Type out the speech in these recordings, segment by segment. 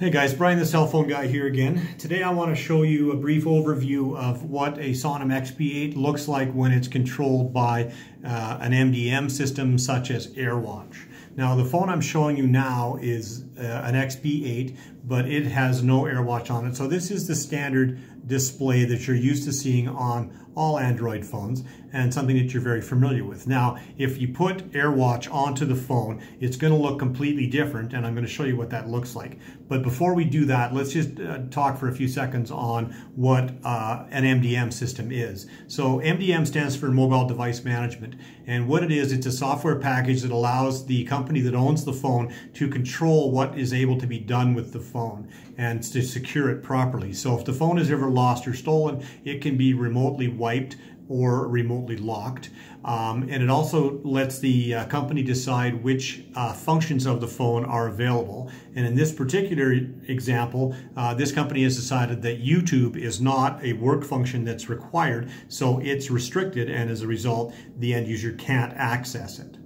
Hey guys, Bryan the cell phone guy here again. Today I want to show you a brief overview of what a Sonim XP8 looks like when it's controlled by uh, an MDM system such as AirWatch. Now the phone I'm showing you now is uh, an XP8, but it has no AirWatch on it. So this is the standard display that you're used to seeing on all Android phones and something that you're very familiar with. Now, if you put AirWatch onto the phone, it's going to look completely different and I'm going to show you what that looks like. But before we do that, let's just uh, talk for a few seconds on what uh, an MDM system is. So MDM stands for Mobile Device Management and what it is, it's a software package that allows the company that owns the phone to control what is able to be done with the phone and to secure it properly. So if the phone is ever lost or stolen, it can be remotely wiped or remotely locked. Um, and it also lets the uh, company decide which uh, functions of the phone are available. And in this particular example, uh, this company has decided that YouTube is not a work function that's required, so it's restricted, and as a result, the end user can't access it.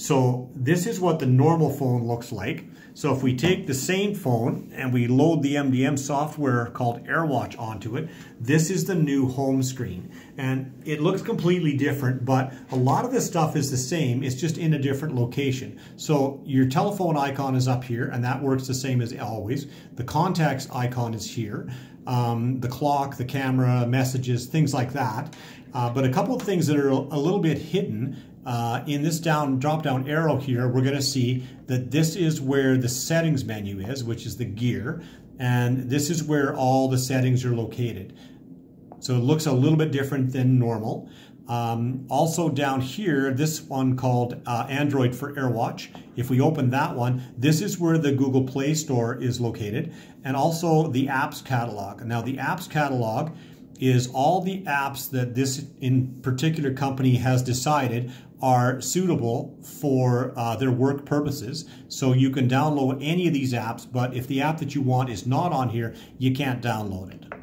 So this is what the normal phone looks like. So if we take the same phone and we load the MDM software called AirWatch onto it, this is the new home screen. And it looks completely different, but a lot of this stuff is the same. It's just in a different location. So your telephone icon is up here, and that works the same as always. The contacts icon is here. Um, the clock, the camera, messages, things like that. Uh, but a couple of things that are a little bit hidden uh, in this down drop down arrow here, we're going to see that this is where the settings menu is, which is the gear, and this is where all the settings are located. So it looks a little bit different than normal. Um, also down here, this one called uh, Android for AirWatch. If we open that one, this is where the Google Play Store is located, and also the apps catalog. Now the apps catalog is all the apps that this in particular company has decided are suitable for uh, their work purposes. So you can download any of these apps, but if the app that you want is not on here, you can't download it.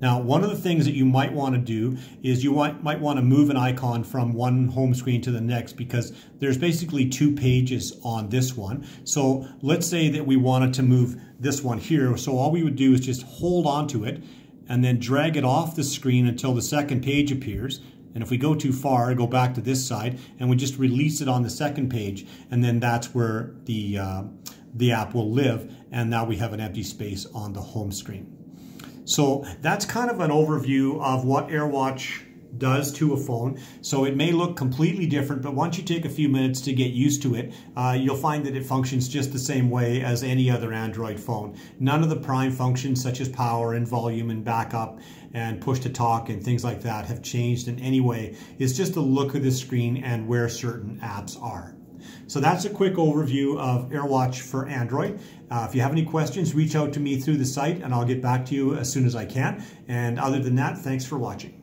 Now, one of the things that you might want to do is you might, might want to move an icon from one home screen to the next because there's basically two pages on this one. So let's say that we wanted to move this one here. So all we would do is just hold on to it and then drag it off the screen until the second page appears. And if we go too far, go back to this side and we just release it on the second page. And then that's where the, uh, the app will live. And now we have an empty space on the home screen. So that's kind of an overview of what AirWatch does to a phone. So it may look completely different, but once you take a few minutes to get used to it, uh, you'll find that it functions just the same way as any other Android phone. None of the prime functions such as power and volume and backup and push to talk and things like that have changed in any way. It's just the look of the screen and where certain apps are. So that's a quick overview of AirWatch for Android. Uh, if you have any questions, reach out to me through the site and I'll get back to you as soon as I can. And other than that, thanks for watching.